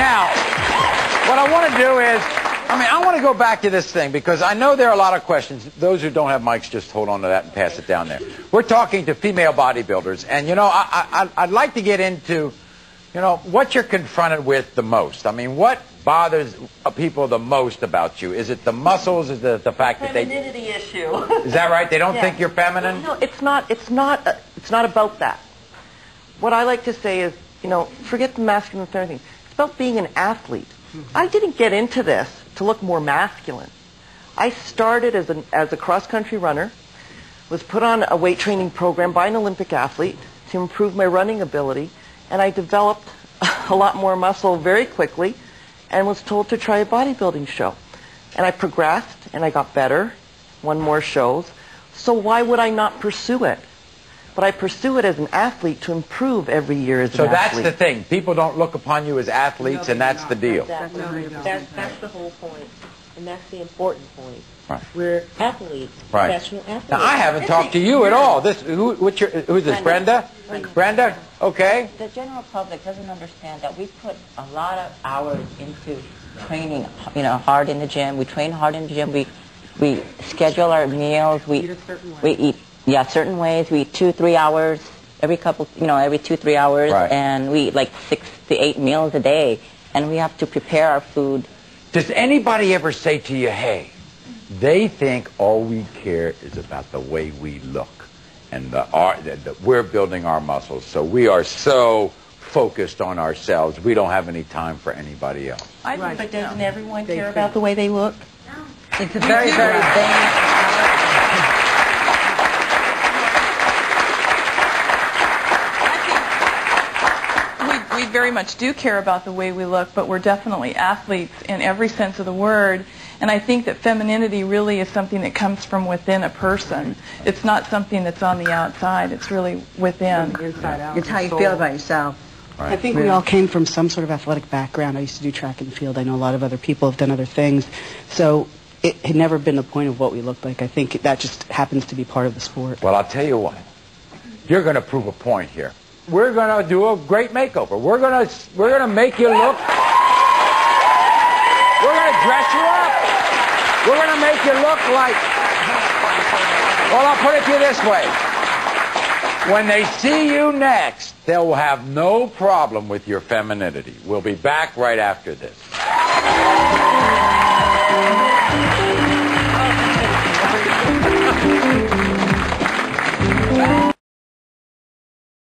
what I want to do is, I mean, I want to go back to this thing because I know there are a lot of questions. Those who don't have mics, just hold on to that and pass it down there. We're talking to female bodybuilders, and you know, I, I, I'd like to get into, you know, what you're confronted with the most. I mean, what bothers people the most about you? Is it the muscles? Is it the fact that they? Femininity issue. Is that right? They don't Yeah. think you're feminine. No, it's not. It's not. Uh, it's not about that. What I like to say is, you know, forget the masculine and feminine. About being an athlete. I didn't get into this to look more masculine. I started as an as a cross country runner, was put on a weight training program by an Olympic athlete to improve my running ability, and I developed a lot more muscle very quickly, and was told to try a bodybuilding show. And I progressed, and I got better, won more shows. So why would I not pursue it? But I pursue it as an athlete to improve every year as So an that's the thing. People don't look upon you as athletes, and that's the deal. Exactly. That's, that's the whole point, and that's the important point. Right. We're athletes, Right. professional athletes. Now I haven't talked to you at all. This who? What's your? Who's this? Brenda. Brenda. Okay. The general public doesn't understand that we put a lot of hours into training, you know, hard in the gym. We train hard in the gym. We we schedule our meals. We we eat yeah certain ways. We eat two three hours every couple you know every two three hours, Right. and we eat like six to eight meals a day, and we have to prepare our food. Does anybody ever say to you, "Hey"? They think all we care is about the way we look, and the art that that we're building our muscles. So we are so focused on ourselves. We don't have any time for anybody else. I think But doesn't everyone care about the way they look? It's a very very vain. Very much do care about the way we look, but we're definitely athletes in every sense of the word. And I think that femininity really is something that comes from within a person. It's not something that's on the outside. It's really within. Inside out. It's how you feel about yourself. I think we all came from some sort of athletic background. I used to do track and field. I know a lot of other people have done other things. So it had never been the point of what we looked like. I think that just happens to be part of the sport. Well, I'll tell you what. You're going to prove a point here. We're going to do a great makeover. We're going to we're going to make you look. We're going to dress you up. We're going to make you look like. Well, I'll put it to you this way. When they see you next, they'll have no problem with your femininity. We'll be back right after this.